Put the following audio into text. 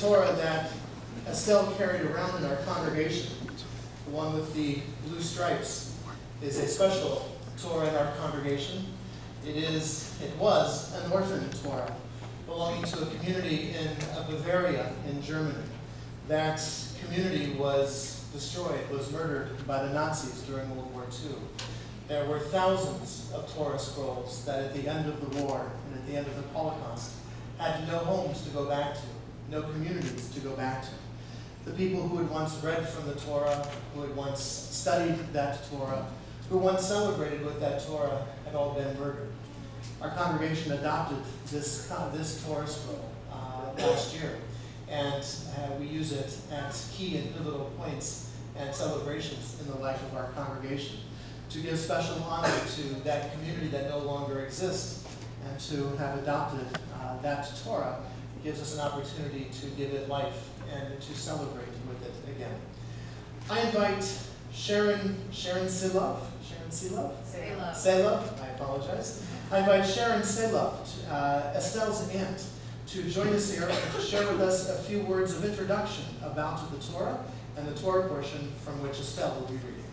Torah that Estelle carried around in our congregation, the one with the blue stripes, is a special Torah in our congregation. It is, it was an orphan Torah belonging to a community in uh, Bavaria in Germany. That community was destroyed, was murdered by the Nazis during World War II. There were thousands of Torah scrolls that at the end of the war and at the end of the Holocaust had no homes to go back to, no communities to go back to. The people who had once read from the Torah, who had once studied that Torah, who once celebrated with that Torah, had all been murdered. Our congregation adopted this, this Torah scroll uh, last year, and uh, we use it at key and pivotal points and celebrations in the life of our congregation to give special honor to that community that no longer exists and to have adopted uh, that Torah gives us an opportunity to give it life and to celebrate with it again. I invite Sharon, Sharon Silov, Sharon Silov? Selah. Selov, I apologize. I invite Sharon Selov, uh, Estelle's aunt, to join us here and to share with us a few words of introduction about the Torah and the Torah portion from which Estelle will be reading.